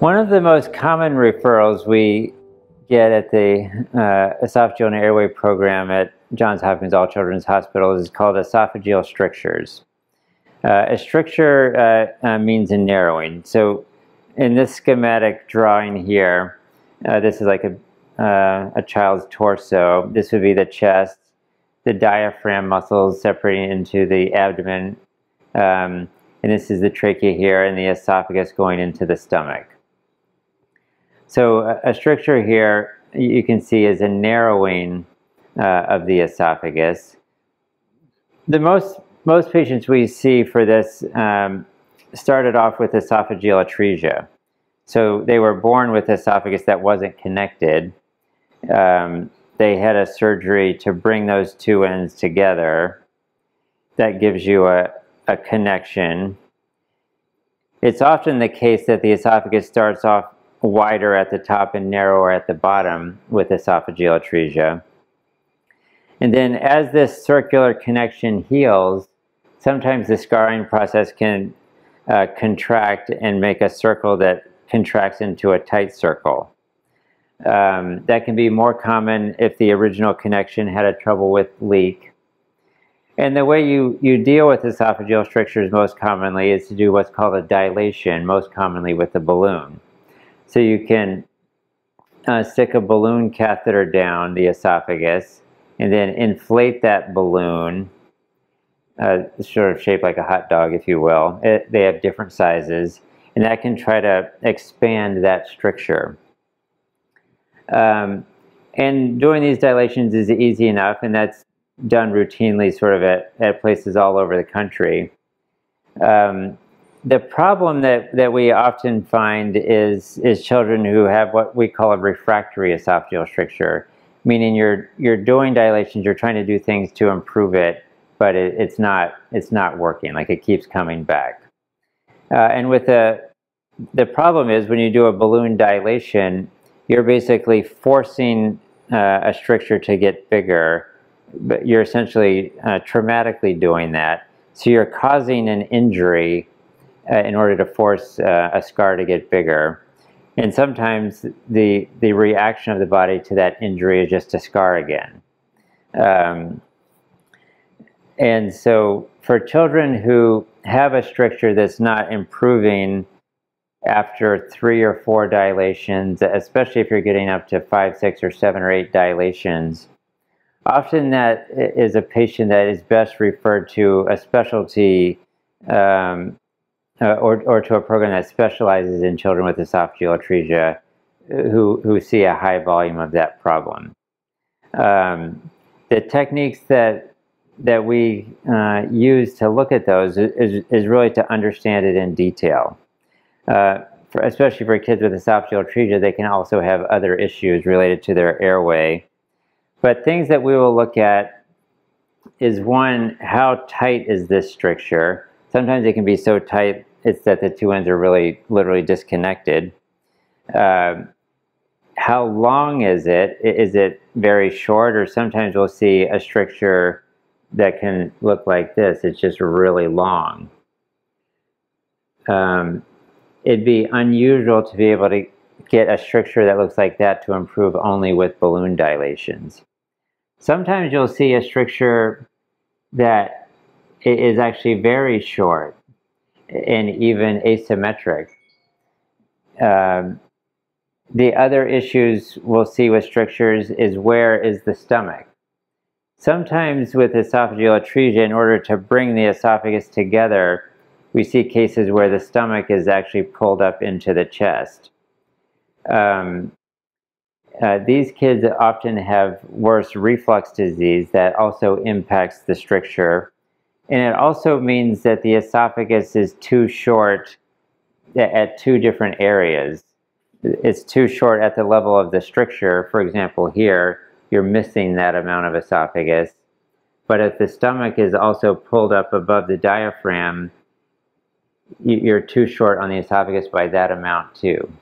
One of the most common referrals we get at the uh, esophageal and airway program at Johns Hopkins All Children's Hospital is called esophageal strictures. Uh, a stricture uh, uh, means a narrowing. So in this schematic drawing here, uh, this is like a, uh, a child's torso. This would be the chest, the diaphragm muscles separating into the abdomen, um, and this is the trachea here and the esophagus going into the stomach. So a, stricture here you can see is a narrowing uh, of the esophagus. The most most patients we see for this um, started off with esophageal atresia. So they were born with esophagus that wasn't connected. Um, they had a surgery to bring those two ends together. That gives you a, a connection. It's often the case that the esophagus starts off wider at the top and narrower at the bottom with esophageal atresia. And then as this circular connection heals, sometimes the scarring process can uh, contract and make a circle that contracts into a tight circle. Um, that can be more common if the original connection had a trouble with leak. And the way you, you deal with esophageal strictures most commonly is to do what's called a dilation, most commonly with a balloon. So you can uh, stick a balloon catheter down the esophagus and then inflate that balloon, uh, sort of shaped like a hot dog, if you will. It, they have different sizes, and that can try to expand that stricture. Um, and doing these dilations is easy enough, and that's done routinely sort of at, at places all over the country. Um, the problem that, that we often find is, is children who have what we call a refractory esophageal stricture, meaning you're, you're doing dilations, you're trying to do things to improve it, but it, it's, not, it's not working, like it keeps coming back. Uh, and with the, the problem is when you do a balloon dilation, you're basically forcing uh, a stricture to get bigger, but you're essentially uh, traumatically doing that. So you're causing an injury in order to force uh, a scar to get bigger. And sometimes the, the reaction of the body to that injury is just a scar again. Um, and so for children who have a stricture that's not improving after three or four dilations, especially if you're getting up to five, six, or seven or eight dilations, often that is a patient that is best referred to a specialty um, uh, or, or to a program that specializes in children with esophageal atresia uh, who, who see a high volume of that problem. Um, the techniques that, that we uh, use to look at those is, is really to understand it in detail. Uh, for, especially for kids with esophageal atresia, they can also have other issues related to their airway. But things that we will look at is one, how tight is this stricture? Sometimes it can be so tight it's that the two ends are really literally disconnected. Uh, how long is it? Is it very short or sometimes we'll see a stricture that can look like this. It's just really long. Um, it'd be unusual to be able to get a stricture that looks like that to improve only with balloon dilations. Sometimes you'll see a stricture that is actually very short and even asymmetric. Um, the other issues we'll see with strictures is where is the stomach. Sometimes with esophageal atresia, in order to bring the esophagus together, we see cases where the stomach is actually pulled up into the chest. Um, uh, these kids often have worse reflux disease that also impacts the stricture and it also means that the esophagus is too short at two different areas. It's too short at the level of the stricture. For example, here, you're missing that amount of esophagus. But if the stomach is also pulled up above the diaphragm, you're too short on the esophagus by that amount too.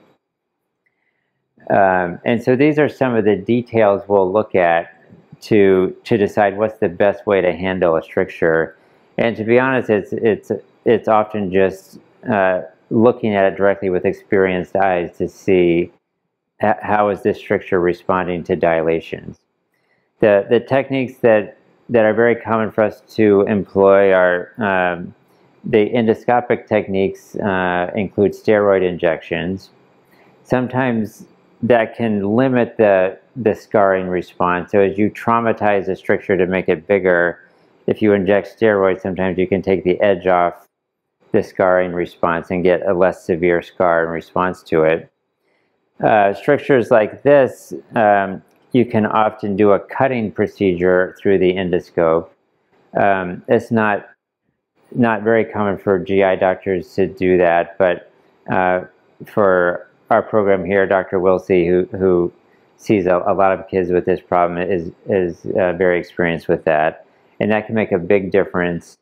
Um, and so these are some of the details we'll look at to, to decide what's the best way to handle a stricture and to be honest, it's it's it's often just uh, looking at it directly with experienced eyes to see how is this stricture responding to dilations. The, the techniques that, that are very common for us to employ are um, the endoscopic techniques uh, include steroid injections. Sometimes that can limit the, the scarring response. So as you traumatize the stricture to make it bigger, if you inject steroids, sometimes you can take the edge off the scarring response and get a less severe scar in response to it. Uh, strictures like this, um, you can often do a cutting procedure through the endoscope. Um, it's not not very common for GI doctors to do that, but uh, for our program here, Dr. Wilsey, who, who sees a, a, lot of kids with this problem, is, is uh, very experienced with that. And that can make a big difference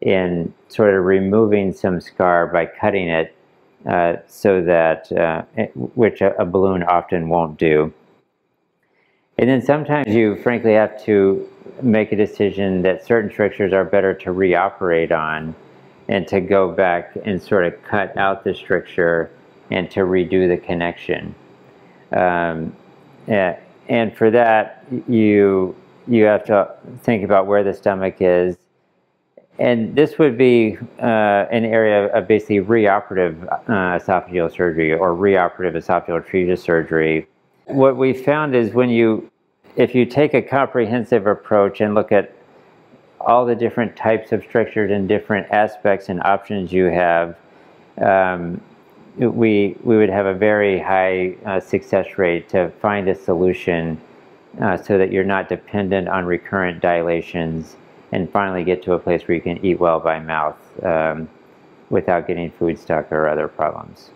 in sort of removing some scar by cutting it uh, so that, uh, which a, a, balloon often won't do. And then sometimes you frankly have to make a decision that certain strictures are better to reoperate on and to go back and sort of cut out the stricture and to redo the connection. Um, and for that, you you have to think about where the stomach is. And this would be uh, an area of basically reoperative uh, esophageal surgery or reoperative esophageal atresia surgery. What we found is when you, if you take a comprehensive approach and look at all the different types of strictures and different aspects and options you have, um, we, we would have a very high uh, success rate to find a solution uh, so that you're not dependent on recurrent dilations and finally get to a place where you can eat well by mouth um, without getting food stuck or other problems.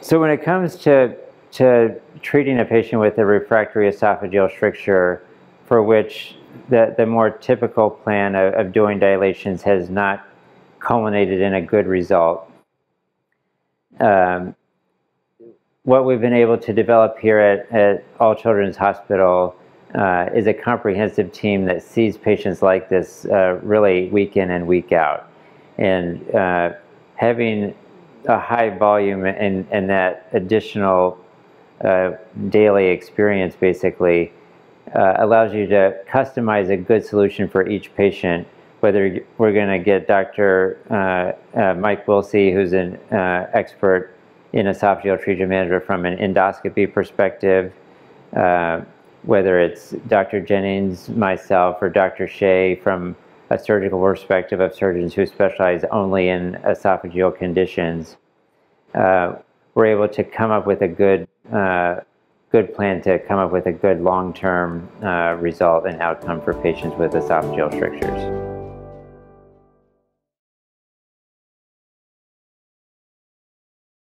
So when it comes to, to treating a patient with a refractory esophageal stricture for which the, the more typical plan of, of doing dilations has not culminated in a good result, um, what we've been able to develop here at, at All Children's Hospital uh, is a comprehensive team that sees patients like this uh, really week in and week out. And uh, having a high volume and, and that additional uh, daily experience basically uh, allows you to customize a good solution for each patient whether we're going to get Dr. Uh, Mike Wilsey, who's an expert in esophageal treatment management from an endoscopy perspective, whether it's Dr. Jennings, myself, or Dr. Shea from a surgical perspective of surgeons who specialize only in esophageal conditions, uh, we're able to come up with a good uh, good plan to come up with a good long-term result and outcome for patients with esophageal strictures.